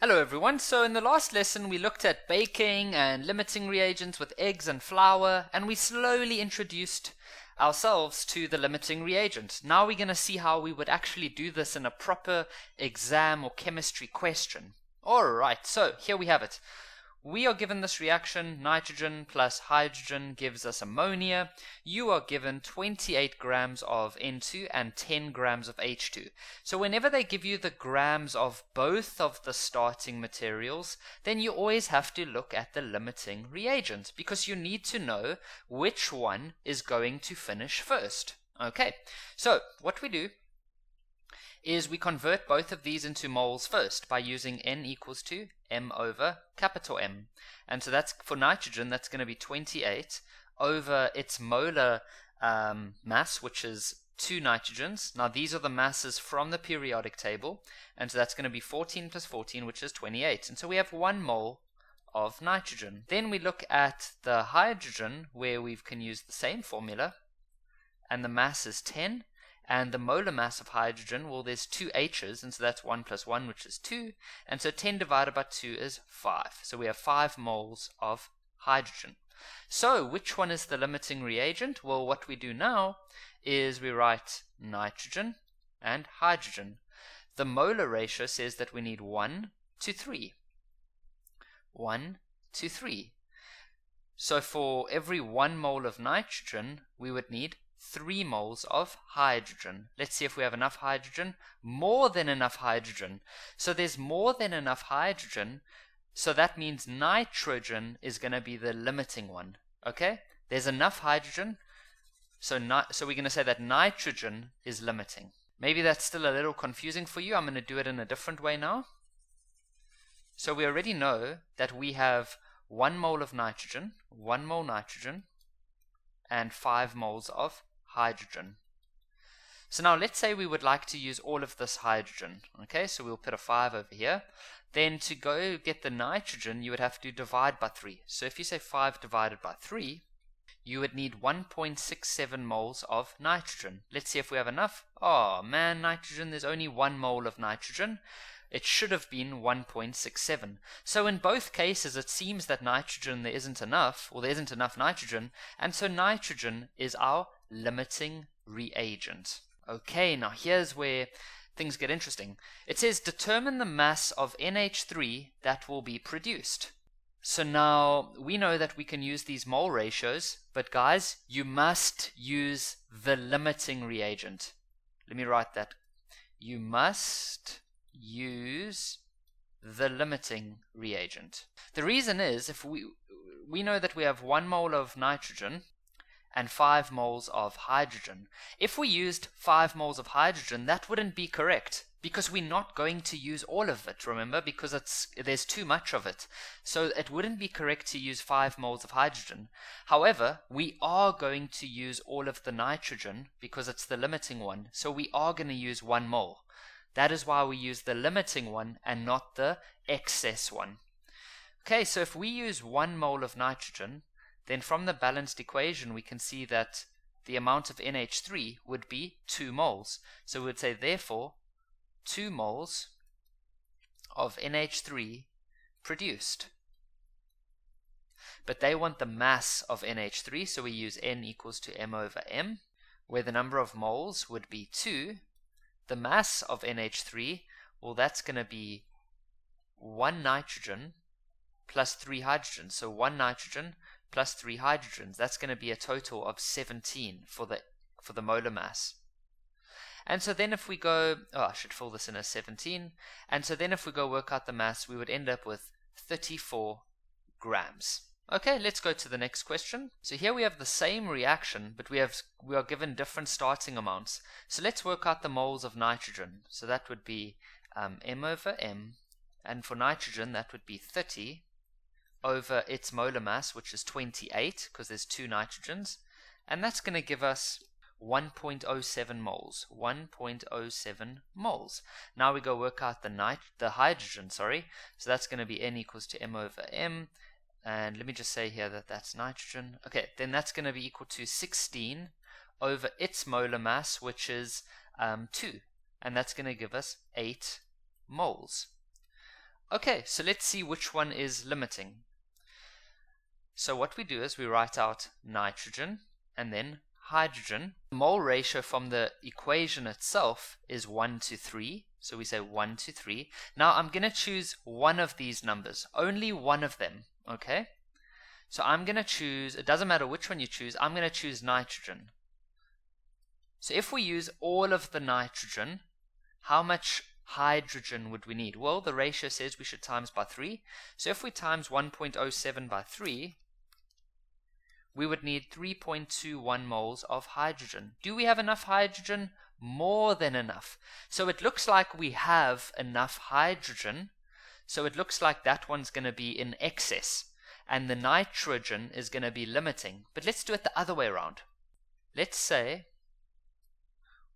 Hello everyone, so in the last lesson we looked at baking and limiting reagents with eggs and flour and we slowly introduced ourselves to the limiting reagent. Now we're going to see how we would actually do this in a proper exam or chemistry question. Alright, so here we have it. We are given this reaction, nitrogen plus hydrogen gives us ammonia. You are given 28 grams of N2 and 10 grams of H2. So whenever they give you the grams of both of the starting materials, then you always have to look at the limiting reagent because you need to know which one is going to finish first. Okay, so what we do is we convert both of these into moles first by using n equals to m over capital M. And so that's for nitrogen, that's going to be 28 over its molar um, mass, which is two nitrogens. Now these are the masses from the periodic table, and so that's going to be 14 plus 14, which is 28. And so we have one mole of nitrogen. Then we look at the hydrogen, where we can use the same formula, and the mass is 10, and the molar mass of hydrogen, well, there's two H's, and so that's 1 plus 1, which is 2. And so 10 divided by 2 is 5. So we have 5 moles of hydrogen. So which one is the limiting reagent? Well, what we do now is we write nitrogen and hydrogen. The molar ratio says that we need 1 to 3. 1 to 3. So for every 1 mole of nitrogen, we would need 3 moles of hydrogen. Let's see if we have enough hydrogen. More than enough hydrogen. So there's more than enough hydrogen. So that means nitrogen is going to be the limiting one. Okay? There's enough hydrogen. So, so we're going to say that nitrogen is limiting. Maybe that's still a little confusing for you. I'm going to do it in a different way now. So we already know that we have 1 mole of nitrogen, 1 mole nitrogen, and 5 moles of hydrogen. So now let's say we would like to use all of this hydrogen. Okay, so we'll put a 5 over here. Then to go get the nitrogen, you would have to divide by 3. So if you say 5 divided by 3, you would need 1.67 moles of nitrogen. Let's see if we have enough. Oh man, nitrogen, there's only 1 mole of nitrogen. It should have been 1.67. So in both cases, it seems that nitrogen there isn't enough, or there isn't enough nitrogen, and so nitrogen is our limiting reagent. Okay, now here's where things get interesting. It says determine the mass of NH3 that will be produced. So now we know that we can use these mole ratios, but guys, you must use the limiting reagent. Let me write that. You must use the limiting reagent. The reason is if we we know that we have 1 mole of nitrogen and 5 moles of hydrogen. If we used 5 moles of hydrogen, that wouldn't be correct because we're not going to use all of it, remember, because it's there's too much of it. So it wouldn't be correct to use 5 moles of hydrogen. However, we are going to use all of the nitrogen because it's the limiting one. So we are going to use 1 mole. That is why we use the limiting one and not the excess one. Okay, so if we use 1 mole of nitrogen, then from the balanced equation we can see that the amount of NH3 would be 2 moles. So we would say therefore 2 moles of NH3 produced. But they want the mass of NH3, so we use N equals to M over M, where the number of moles would be 2, the mass of NH3, well, that's going to be 1 nitrogen plus 3 hydrogens. So 1 nitrogen plus 3 hydrogens. That's going to be a total of 17 for the, for the molar mass. And so then if we go, oh, I should fill this in as 17. And so then if we go work out the mass, we would end up with 34 grams. Okay, let's go to the next question. So here we have the same reaction, but we have we are given different starting amounts. So let's work out the moles of nitrogen. So that would be um, m over m, and for nitrogen that would be 30 over its molar mass, which is 28, because there's two nitrogens, and that's going to give us 1.07 moles. 1.07 moles. Now we go work out the nit the hydrogen, sorry. So that's going to be n equals to m over m and let me just say here that that's nitrogen. Okay, then that's going to be equal to 16 over its molar mass, which is um, 2. And that's going to give us 8 moles. Okay, so let's see which one is limiting. So what we do is we write out nitrogen and then hydrogen. The mole ratio from the equation itself is 1 to 3. So we say 1 to 3. Now I'm going to choose one of these numbers, only one of them, okay? So I'm going to choose, it doesn't matter which one you choose, I'm going to choose nitrogen. So if we use all of the nitrogen, how much hydrogen would we need? Well, the ratio says we should times by 3. So if we times 1.07 by 3, we would need 3.21 moles of hydrogen. Do we have enough hydrogen? More than enough. So it looks like we have enough hydrogen. So it looks like that one's going to be in excess. And the nitrogen is going to be limiting. But let's do it the other way around. Let's say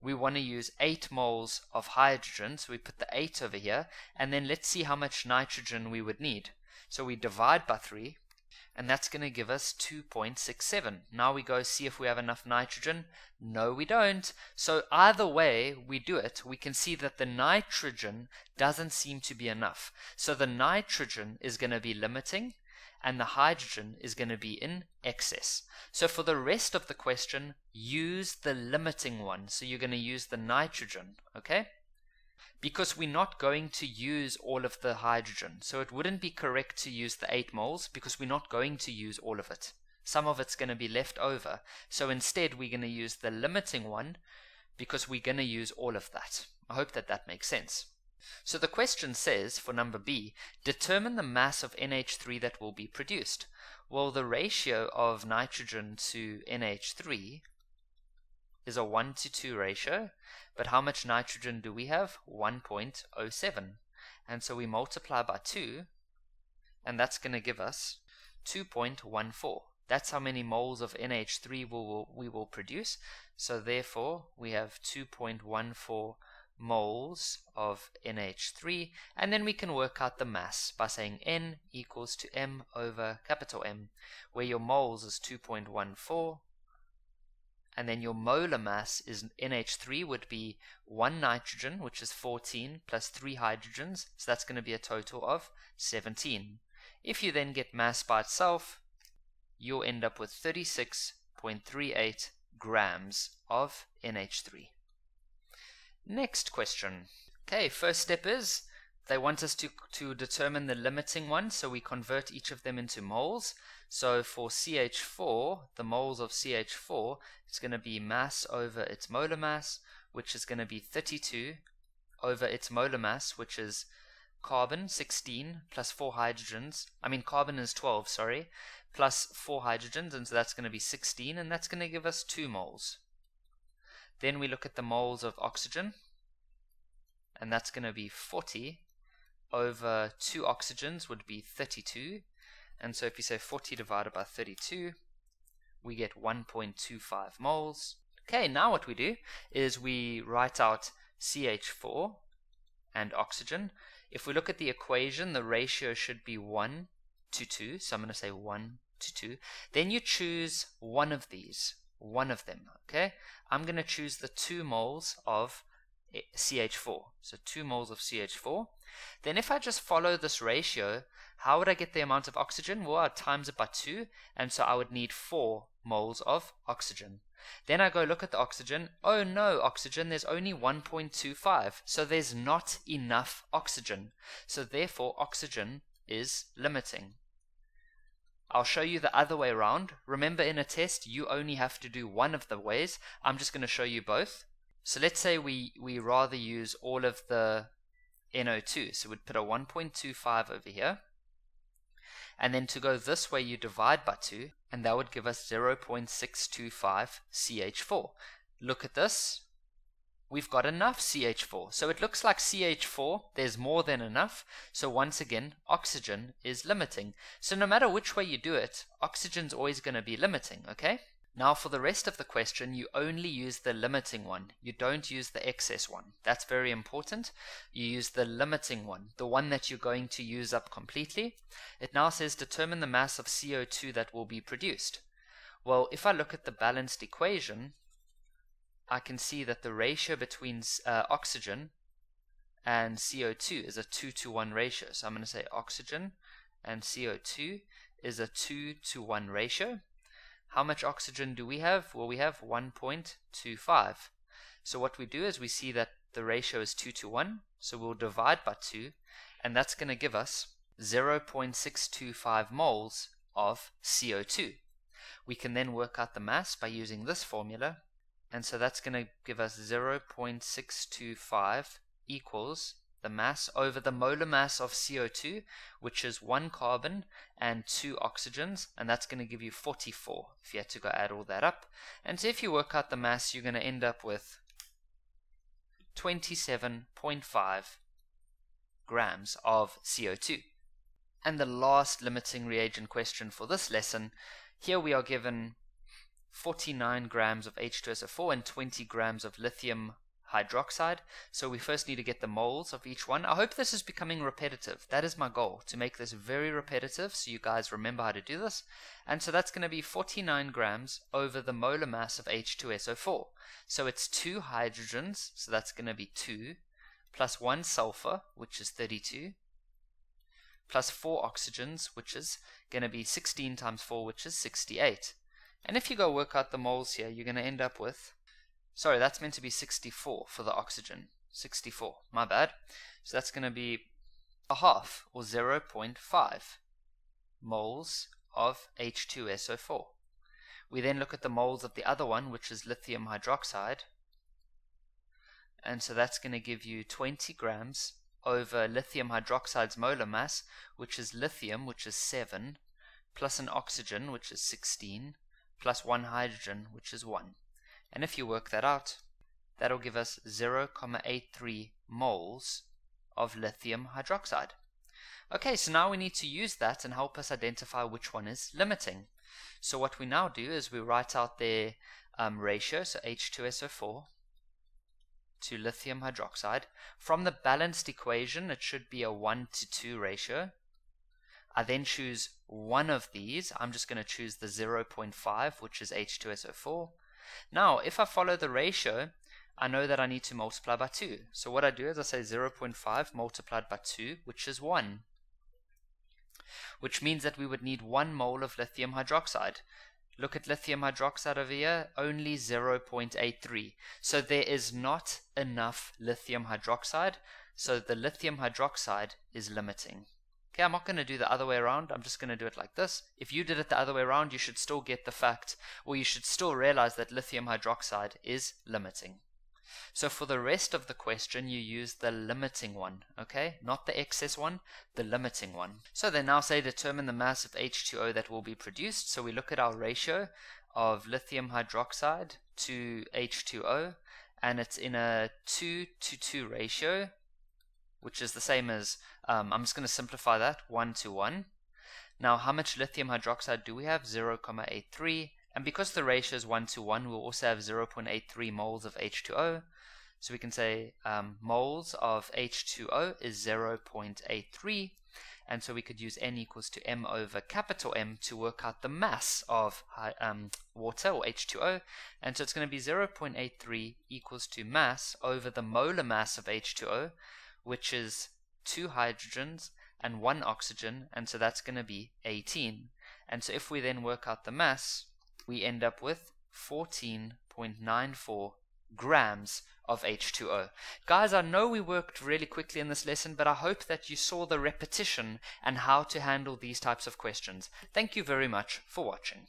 we want to use 8 moles of hydrogen, so we put the 8 over here, and then let's see how much nitrogen we would need. So we divide by 3, and that's going to give us 2.67. Now we go see if we have enough nitrogen. No, we don't. So either way we do it, we can see that the nitrogen doesn't seem to be enough. So the nitrogen is going to be limiting, and the hydrogen is going to be in excess. So for the rest of the question, use the limiting one. So you're going to use the nitrogen, okay? Because we're not going to use all of the hydrogen. So it wouldn't be correct to use the 8 moles because we're not going to use all of it. Some of it's going to be left over. So instead we're going to use the limiting one because we're going to use all of that. I hope that that makes sense. So the question says, for number B, determine the mass of NH3 that will be produced. Well, the ratio of nitrogen to NH3 is a 1 to 2 ratio, but how much nitrogen do we have? 1.07. And so we multiply by 2, and that's going to give us 2.14. That's how many moles of NH3 we will, we will produce. So therefore, we have 2.14 moles of NH3 and then we can work out the mass by saying N equals to M over capital M where your moles is 2.14 and then your molar mass is NH3 would be 1 nitrogen which is 14 plus 3 hydrogens so that's going to be a total of 17. If you then get mass by itself you'll end up with 36.38 grams of NH3. Next question. Okay, first step is they want us to, to determine the limiting one, so we convert each of them into moles. So for CH4, the moles of CH4, it's going to be mass over its molar mass, which is going to be 32 over its molar mass, which is carbon 16 plus 4 hydrogens. I mean carbon is 12, sorry, plus 4 hydrogens, and so that's going to be 16, and that's going to give us 2 moles. Then we look at the moles of oxygen, and that's going to be 40 over 2 oxygens would be 32. And so if you say 40 divided by 32, we get 1.25 moles. Okay, now what we do is we write out CH4 and oxygen. If we look at the equation, the ratio should be 1 to 2. So I'm going to say 1 to 2. Then you choose one of these one of them. Okay, I'm going to choose the 2 moles of CH4. So 2 moles of CH4. Then if I just follow this ratio, how would I get the amount of oxygen? Well, I'd times it by 2, and so I would need 4 moles of oxygen. Then I go look at the oxygen. Oh no, oxygen, there's only 1.25. So there's not enough oxygen. So therefore, oxygen is limiting. I'll show you the other way around. Remember in a test, you only have to do one of the ways. I'm just going to show you both. So let's say we, we rather use all of the NO2. So we'd put a 1.25 over here. And then to go this way, you divide by 2, and that would give us 0.625 CH4. Look at this we've got enough CH4. So it looks like CH4, there's more than enough. So once again, oxygen is limiting. So no matter which way you do it, oxygen's always going to be limiting, okay? Now for the rest of the question, you only use the limiting one. You don't use the excess one. That's very important. You use the limiting one, the one that you're going to use up completely. It now says determine the mass of CO2 that will be produced. Well, if I look at the balanced equation, I can see that the ratio between uh, oxygen and CO2 is a 2 to 1 ratio. So I'm going to say oxygen and CO2 is a 2 to 1 ratio. How much oxygen do we have? Well, we have 1.25. So what we do is we see that the ratio is 2 to 1, so we'll divide by 2, and that's going to give us 0.625 moles of CO2. We can then work out the mass by using this formula, and so that's going to give us 0.625 equals the mass over the molar mass of CO2, which is one carbon and two oxygens, and that's going to give you 44 if you had to go add all that up. And so if you work out the mass, you're going to end up with 27.5 grams of CO2. And the last limiting reagent question for this lesson, here we are given 49 grams of H2SO4 and 20 grams of lithium hydroxide. So we first need to get the moles of each one. I hope this is becoming repetitive. That is my goal, to make this very repetitive so you guys remember how to do this. And so that's going to be 49 grams over the molar mass of H2SO4. So it's two hydrogens, so that's going to be 2, plus 1 sulfur, which is 32, plus 4 oxygens, which is going to be 16 times 4, which is 68. And if you go work out the moles here, you're going to end up with Sorry, that's meant to be 64 for the oxygen. 64, my bad. So that's going to be a half, or 0.5 moles of H2SO4. We then look at the moles of the other one, which is lithium hydroxide. And so that's going to give you 20 grams over lithium hydroxide's molar mass, which is lithium, which is 7, plus an oxygen, which is 16, plus one hydrogen, which is 1. And if you work that out, that'll give us 0.83 moles of lithium hydroxide. Okay, so now we need to use that and help us identify which one is limiting. So what we now do is we write out their um, ratio, so H2SO4 to lithium hydroxide. From the balanced equation, it should be a 1 to 2 ratio. I then choose one of these. I'm just going to choose the 0.5, which is H2SO4. Now, if I follow the ratio, I know that I need to multiply by 2. So what I do is I say 0.5 multiplied by 2, which is 1. Which means that we would need 1 mole of lithium hydroxide. Look at lithium hydroxide over here, only 0.83. So there is not enough lithium hydroxide, so the lithium hydroxide is limiting. Okay, I'm not going to do the other way around. I'm just going to do it like this. If you did it the other way around, you should still get the fact, or you should still realize that lithium hydroxide is limiting. So for the rest of the question, you use the limiting one, okay? Not the excess one, the limiting one. So they now say determine the mass of H2O that will be produced. So we look at our ratio of lithium hydroxide to H2O, and it's in a 2 to 2 ratio, which is the same as um, I'm just going to simplify that 1 to 1. Now, how much lithium hydroxide do we have? 0.83. And because the ratio is 1 to 1, we'll also have 0.83 moles of H2O. So we can say um, moles of H2O is 0.83. And so we could use N equals to M over capital M to work out the mass of um, water or H2O. And so it's going to be 0.83 equals to mass over the molar mass of H2O, which is two hydrogens and one oxygen, and so that's going to be 18. And so if we then work out the mass, we end up with 14.94 grams of H2O. Guys, I know we worked really quickly in this lesson, but I hope that you saw the repetition and how to handle these types of questions. Thank you very much for watching.